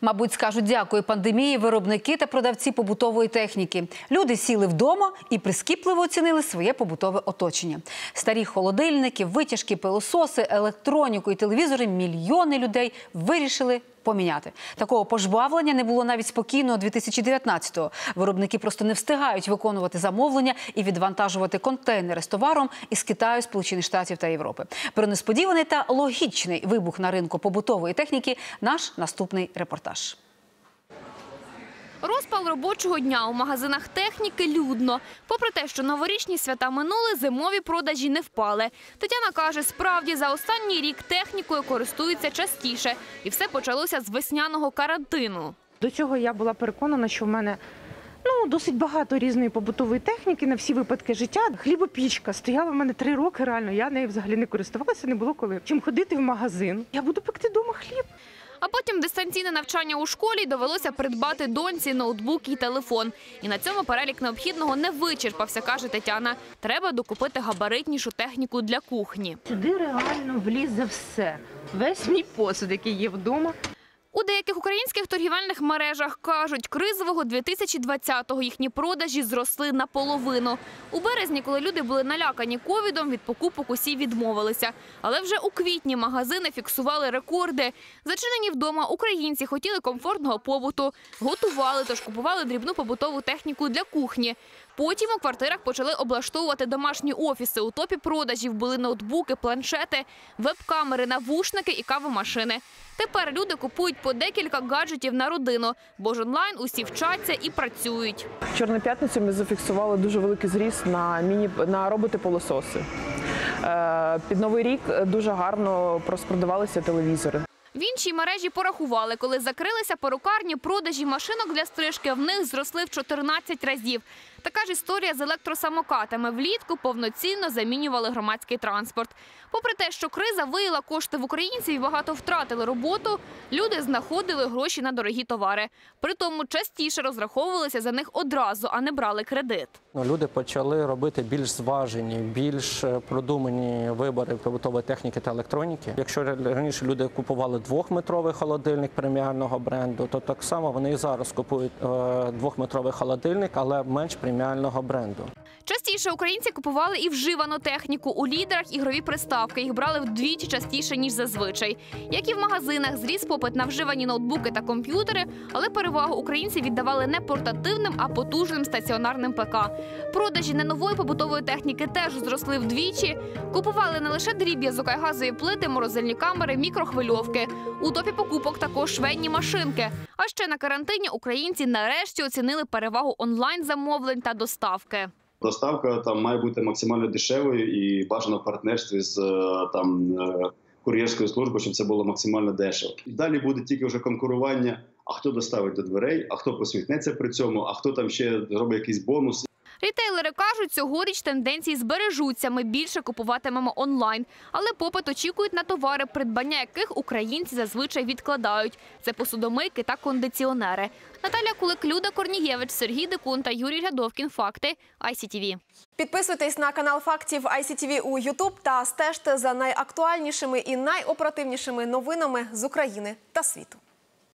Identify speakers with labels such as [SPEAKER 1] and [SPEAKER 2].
[SPEAKER 1] Мабуть, скажуть дякую пандемії виробники та продавці побутової техніки. Люди сіли вдома і прискіпливо оцінили своє побутове оточення. Старі холодильники, витяжки, пилососи, електроніку і телевізори мільйони людей вирішили поміняти. Такого пожбавлення не було навіть спокійного 2019-го. Виробники просто не встигають виконувати замовлення і відвантажувати контейнери з товаром із Китаю, Сполучених Штатів та Європи. Про несподіваний та логічний вибух на ринку побутової техніки наш наступний репортаж.
[SPEAKER 2] Розпал робочого дня у магазинах техніки людно. Попри те, що новорічні свята минули, зимові продажі не впали. Тетяна каже, справді за останній рік технікою користуються частіше. І все почалося з весняного карантину.
[SPEAKER 3] До цього я була переконана, що в мене ну, досить багато різної побутової техніки на всі випадки життя. Хлібопічка стояла в мене три роки, реально, я нею взагалі не користувалася, не було коли. Чим ходити в магазин? Я буду пекти вдома хліб.
[SPEAKER 2] А потім дистанційне навчання у школі довелося придбати доньці ноутбук і телефон. І на цьому перелік необхідного не вичерпався, каже Тетяна. Треба докупити габаритнішу техніку для кухні.
[SPEAKER 3] Сюди реально влізе все. Весь мій посуд, який є вдома.
[SPEAKER 2] У деяких українських торгівельних мережах кажуть, кризового 2020-го їхні продажі зросли наполовину. У березні, коли люди були налякані ковідом, від покупок усі відмовилися. Але вже у квітні магазини фіксували рекорди. Зачинені вдома українці хотіли комфортного побуту, готували, тож купували дрібну побутову техніку для кухні. Потім у квартирах почали облаштовувати домашні офіси. У топі продажів були ноутбуки, планшети, веб-камери, навушники і кавомашини. Тепер люди купують по декілька гаджетів на родину, бо ж онлайн усі вчаться і працюють.
[SPEAKER 4] В Чорну п'ятницю ми зафіксували дуже великий зріст на міні на роботи пилососи. Е, Під новий рік дуже гарно розпродавалися телевізори.
[SPEAKER 2] В іншій мережі порахували, коли закрилися перукарні, продажі машинок для стрижки в них зросли в 14 разів. Така ж історія з електросамокатами. Влітку повноцінно замінювали громадський транспорт. Попри те, що криза виїла кошти в українців і багато втратили роботу, люди знаходили гроші на дорогі товари. Притому частіше розраховувалися за них одразу, а не брали кредит.
[SPEAKER 5] Ну, Люди почали робити більш зважені, більш продумані вибори побутової техніки та електроніки. Якщо раніше люди купували двохметровий холодильник преміального бренду, то так само вони і зараз купують е, двохметровий холодильник, але менш преміального бренду.
[SPEAKER 2] Частіше українці купували і вживану техніку. У лідерах ігрові приставки їх брали вдвічі частіше ніж зазвичай. Як і в магазинах, зріс попит на вживані ноутбуки та комп'ютери, але перевагу українці віддавали не портативним, а потужним стаціонарним ПК. Продажі ненової побутової техніки теж зросли вдвічі. Купували не лише дріб'язок, а й газові плити, морозильні камери, мікрохвильовки. У топі покупок також швейні машинки. А ще на карантині українці нарешті оцінили перевагу онлайн замовлень та доставки.
[SPEAKER 6] Доставка там має бути максимально дешевою і бажано в партнерстві з е, там е, кур'єрською службою, щоб це було максимально дешево. І далі буде тільки вже конкурування. А хто доставить до дверей, а хто посміхнеться при цьому, а хто там ще зробить якийсь бонус.
[SPEAKER 2] Рітейлери кажуть, цьогоріч тенденції збережуться. Ми більше купуватимемо онлайн. Але попит очікують на товари, придбання яких українці зазвичай відкладають. Це посудомийки та кондиціонери. Наталя Кулик, Люда Корнієвич, Сергій Декун та Юрій Рядовкін. Факти ICTV.
[SPEAKER 7] Підписуйтесь на канал фактів ICTV у YouTube та стежте за найактуальнішими і найоперативнішими новинами з України та світу.